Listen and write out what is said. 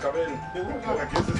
Come in.